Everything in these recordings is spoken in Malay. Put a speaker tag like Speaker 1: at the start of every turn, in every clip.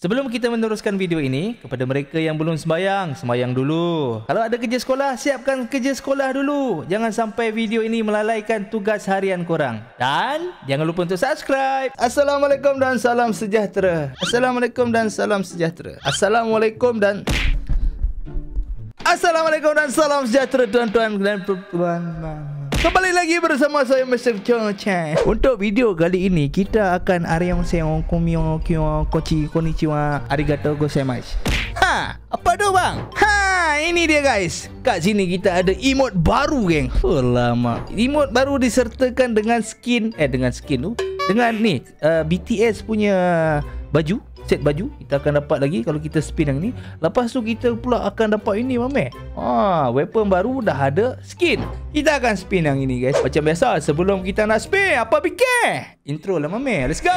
Speaker 1: Sebelum kita meneruskan video ini, kepada mereka yang belum sembayang, sembayang dulu. Kalau ada kerja sekolah, siapkan kerja sekolah dulu. Jangan sampai video ini melalaikan tugas harian korang. Dan jangan lupa untuk subscribe. Assalamualaikum dan salam sejahtera. Assalamualaikum dan salam sejahtera. Assalamualaikum dan Assalamualaikum dan salam sejahtera tuan-tuan dan puan-puan. Kembali lagi bersama saya Mr. Chong Chan. Untuk video kali ini kita akan arimasen kumyo kyo kochi konnichiwa arigatou gozaimasu. Ha, apa tu bang? Ha, ini dia guys. Kat sini kita ada emote baru geng. Lama. Emote baru disertakan dengan skin eh dengan skin tu dengan ni uh, BTS punya baju set baju kita akan dapat lagi kalau kita spin yang ni. Lepas tu kita pula akan dapat ini mame ha weapon baru dah ada skin. Kita akan spin yang ini guys. Macam biasa sebelum kita nak spin apa fikir? Intro lah mame let's go.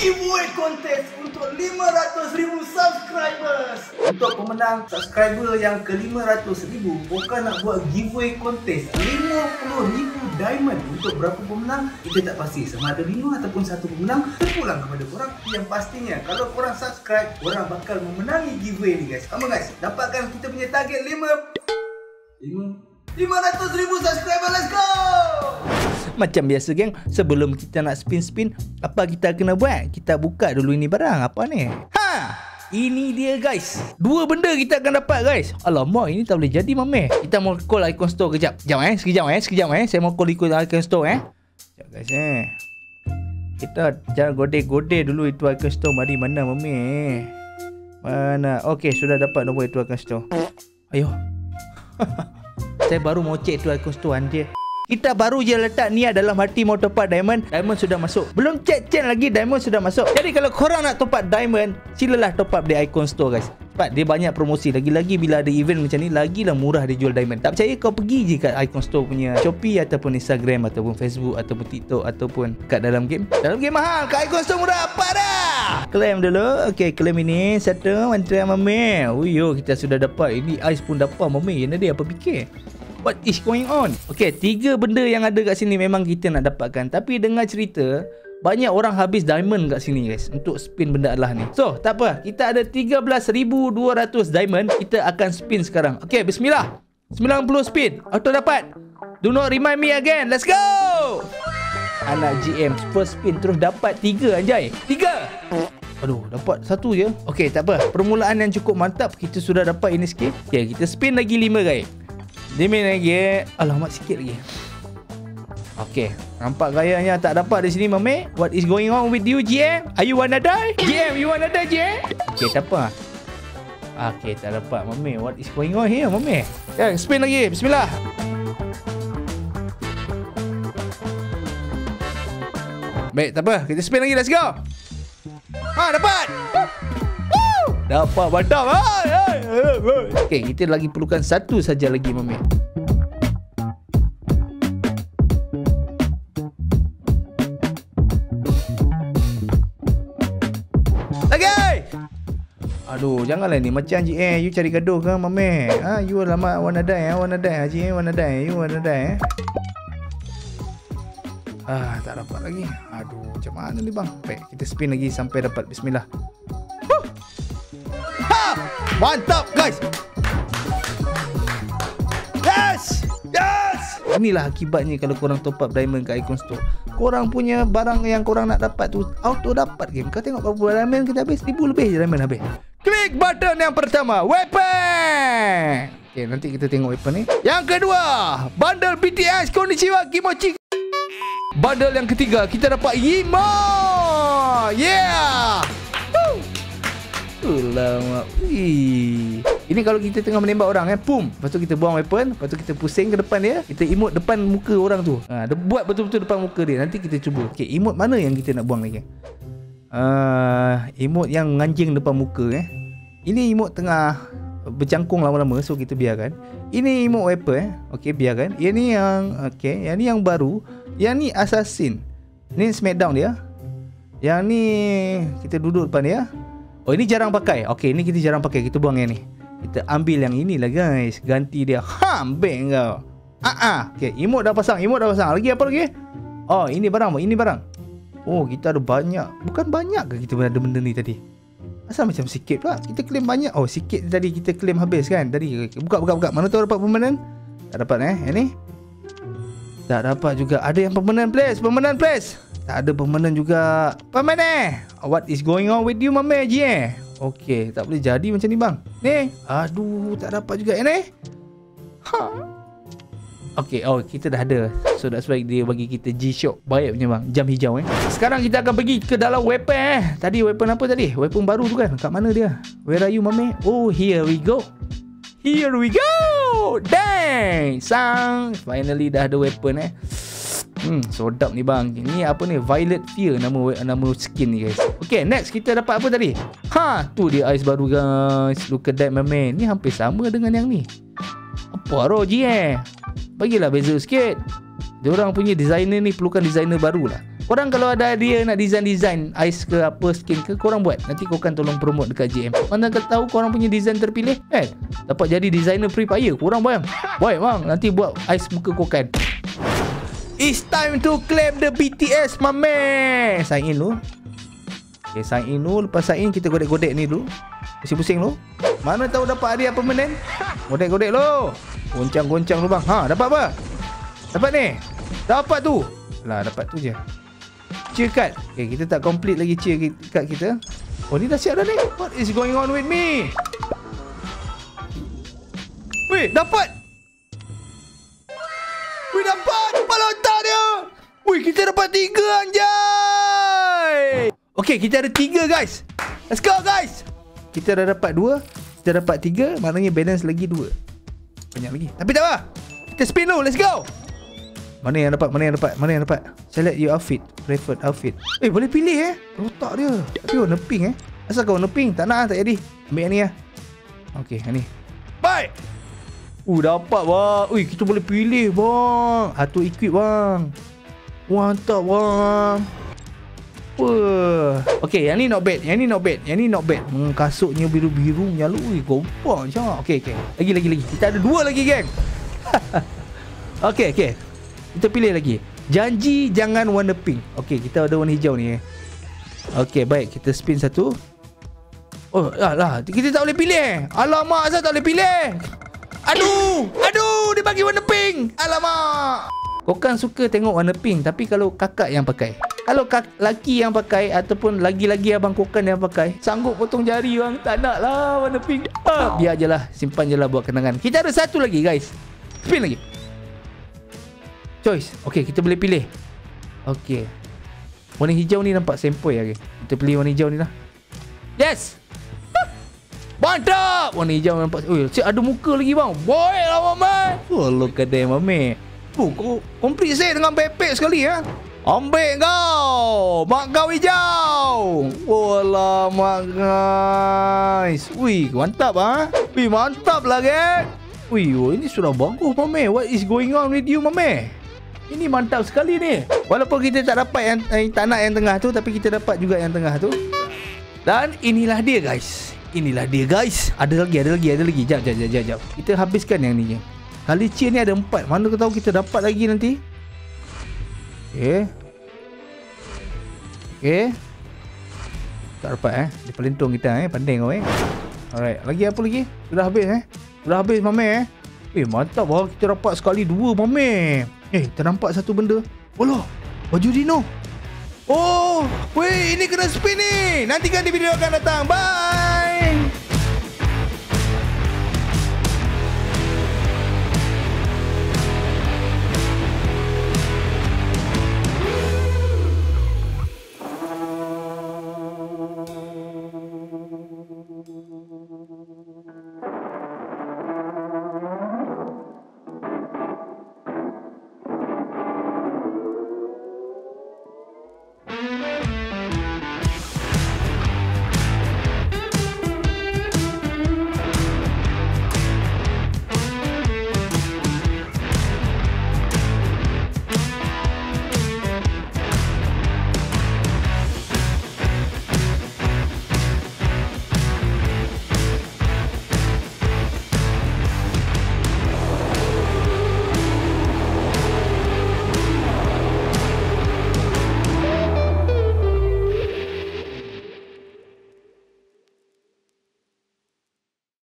Speaker 1: Giveaway contest untuk 500,000 subscribers. Untuk pemenang subscriber yang ke 500,000, bukan nak buat giveaway contest. 50,000 diamond. Untuk berapa pemenang kita tak pasti. Sama ada 5 ataupun satu pemenang terpulang kepada korang. Yang pastinya kalau korang subscribe korang bakal memenangi giveaway ni guys. On guys? Dapatkan kita punya target 5 5 500,000 subscriber. Let's go! Macam biasa geng. Sebelum kita nak spin-spin Apa kita kena buat? Kita buka dulu ini barang. Apa ni? Ha! Ini dia guys. Dua benda kita akan dapat guys. Alamak ini tak boleh jadi mame Kita mau call icon store kejap. Sekejap eh. Sekejap eh. Sekejap eh. Saya mau call icon store eh. Sekejap guys eh. Kita jangan gode-gode dulu itu icon store. Mari mana mame Mana? Okay sudah dapat nombor itu icon store. Ayo. Saya baru mau cek itu icon store dia kita baru je letak niat dalam hati mau up diamond Diamond sudah masuk. Belum check chain lagi diamond sudah masuk. Jadi kalau korang nak top diamond Silalah top up di Icon Store guys. Cepat dia banyak promosi. Lagi-lagi bila ada event macam ni Lagilah murah dia jual diamond. Tak percaya kau pergi je kat Icon Store punya Shopee ataupun Instagram Ataupun Facebook Ataupun TikTok Ataupun kat dalam game. Dalam game mahal. Kat Icon Store murah. Apa dah. Claim dulu. Okay claim ini. Satu Mantra mami Uyo kita sudah dapat. Ini ice pun dapat mami Yang dia apa fikir What is going on? Okay, tiga benda yang ada kat sini memang kita nak dapatkan. Tapi dengar cerita, banyak orang habis diamond kat sini guys untuk spin benda Allah ni. So, tak apa. Kita ada 13,200 diamond. Kita akan spin sekarang. Okay, bismillah. 90 spin. Auto dapat. Do not remind me again. Let's go! Anak GM first spin terus dapat tiga anjay. Tiga! Aduh, dapat satu je. Okay, tak apa. Permulaan yang cukup mantap. Kita sudah dapat ini sikit. Okay, kita spin lagi lima Dimin lagi Alamak sikit lagi. Okay Nampak gayanya tak dapat di sini mame? What is going on with you GM Are you wanna die? GM you wanna die GM Okay tak apa. Okay tak dapat mame. What is going on here mame? Ya spin lagi. Bismillah. Baik tak apa. Kita spin lagi. Let's go. Ha dapat Dapat mantap Okay, kita lagi perlukan satu saja lagi, Mami. Lagi! Aduh, janganlah ni. Macam Haji eh. You cari gaduh ke, Mami? Ha, you lama wanna die, eh? Wanna die, Haji eh. Wanna die, you wanna die, eh? Ah, tak dapat lagi. Aduh, macam mana ni, bang? Baik, kita spin lagi sampai dapat. Bismillah. Mantap guys. Yes Yes. Inilah akibatnya kalau korang top up diamond kat Icon Store. Korang punya barang yang korang nak dapat tu Auto dapat game. Kau tengok berapa diamond kita habis? Ribu lebih je diamond habis. Klik button yang pertama Weapon. Okay nanti kita tengok weapon ni. Yang kedua Bundle BTS Konnichiwa Kimochi. Bundle yang ketiga Kita dapat Yimo Yeah Alamak Wih. Ini kalau kita tengah menembak orang eh Pum. Lepas tu kita buang weapon Lepas tu kita pusing ke depan dia Kita emote depan muka orang tu. Ha, Dia buat betul-betul depan muka dia. Nanti kita cuba. Okay emote mana yang kita nak buang lagi uh, Emote yang nganjing depan muka eh. Ini emote tengah Bercangkung lama-lama So kita biarkan. Ini emote weapon eh. Okay biarkan. Yang ni yang Okay Yang ni yang baru. Yang ni assassin. Ni smackdown dia. Yang ni Kita duduk depan dia Oh ini jarang pakai. Okey, ini kita jarang pakai. Kita buang yang ni.
Speaker 2: Kita ambil yang inilah guys. Ganti dia. Ha, ambil kau. Ah, ah. Okay, emote dah pasang. Emote dah pasang. Lagi apa lagi? Oh, ini barang. Ini barang. Oh, kita ada banyak. Bukan banyak ke kita ada benda ni tadi? Asal macam sikit pula. Kita claim banyak. Oh, sikit tadi kita claim habis kan? Tadi. Buka, buka, buka. Mana tahu dapat permanent? Tak dapat eh. Yang ni? Tak dapat juga. Ada yang permanent place. Permanent place. Tak ada permanent juga. Permanent. What is going on with you, mama? Je. Okay. Tak boleh jadi macam ni, bang. Ni. Aduh, tak dapat juga. Yang ni? Ha. Okay, oh kita dah ada So that's why dia bagi kita G-Shock Baik punya bang, jam hijau eh Sekarang kita akan pergi ke dalam weapon eh Tadi weapon apa tadi? Weapon baru tu kan? Kat mana dia? Where are you mame? Oh, here we go Here we go Dang Sang Finally dah ada weapon eh Hmm, sedap ni bang. Ni apa ni? Violet Fear nama nama skin ni guys. Okay, next kita dapat apa tadi? Ha, tu dia ice baru guys. Look at that man. Ni hampir sama dengan yang ni. Apa roji eh? Bagilah beza sikit Dia orang punya designer ni Perlukan designer baru lah Korang kalau ada dia nak design-design Ice ke apa skin ke Korang buat Nanti korang tolong promote dekat JM Mana kau tahu korang punya design terpilih Kan Dapat jadi designer Free Fire Korang bayang Baik bang Nanti buat ice muka kokan It's time to claim the BTS my man Sign in dulu Okay sign in dulu Lepas sign in kita godek-godek ni dulu Pusing-pusing dulu Mana tahu dapat hadiah permanent Godek-godek dulu Goncang-goncang lubang. Ha, dapat apa? Dapat ni. Dapat tu. Lah, dapat tu je. Cheer card. Okay, kita tak complete lagi cheer card kita. Oh, ni dah siap dah ni. What is going on with me? Weh, dapat. Kita dapat tiga anjay. Okay, kita ada tiga guys. Let's go guys. Kita dah dapat dua. Kita dapat tiga. Maknanya balance lagi dua. Banyak lagi. Tapi tak apa. Kita spin dulu. Let's go. Mana yang dapat Mana yang dapat Mana yang dapat? Select your outfit Preferred outfit Eh boleh pilih eh? Rotak dia. Tapi warna pink eh. Asal kau warna pink? Tak nak tak jadi. Ambil yang ni lah Okay yang ni. Bye! Uh dapat bang Ui kita boleh pilih bang Atau equip bang Mantap bang apa? Okay, yang ni not bad. Yang ni not bad. Yang ni not bad. Hmm, kasutnya biru-biru nyalu. Ui, gompak je. Okay, okay. Lagi, lagi, lagi. Kita ada dua lagi, geng. okay, okay. Kita pilih lagi. Janji jangan warna pink. Okay, kita ada warna hijau ni. Eh. Okay, baik. Kita spin satu. Oh, lah, lah. Kita tak boleh pilih. Eh. Alamak, saya tak boleh pilih. Aduh! Aduh! Dia bagi warna pink! Alamak! Kau kan suka tengok warna pink Tapi kalau kakak yang pakai. Kalau kak, laki yang pakai Ataupun lagi-lagi abang kokan yang pakai Sanggup potong jari bang Tak nak lah warna pink. Ah, Biar je lah Simpan je lah buat kenangan. Kita ada satu lagi guys. Spin lagi. Choice. Okay kita boleh pilih. Okay Warna hijau ni nampak sempoi lagi Kita pilih warna hijau ni lah. Yes! Mantap! Warna hijau nampak Ui, ada muka lagi bang. Boy lah mama Oh look at them mama Oh, kau komplit set dengan pepek sekali ya. Ambil kau. Mak kau hijau. Wala mak guys. Wih, mantap ah. Ha? Wih, mantap lah kan. Wih, oh, ini sudah bagus mame. What is going on with you mame? Ini mantap sekali ni. Walaupun kita tak dapat yang eh, tak nak yang tengah tu tapi kita dapat juga yang tengah tu. Dan inilah dia guys. Inilah dia guys. Ada lagi, ada lagi, ada lagi. Jap, jap, jap, jap. Kita habiskan yang ni. Kali C ni ada empat. Mana kau tahu kita dapat lagi nanti? Okay Okay Tak dapat eh? Dia pelintong kita eh? Pandai kau eh? Alright. Lagi apa lagi? Sudah habis eh? Sudah habis mame eh? Eh mantap lah Kita dapat sekali dua mame Eh ternampak satu benda. Alah Baju dino. Oh Weh ini kena spin ni. Nantikan di video akan datang. Bye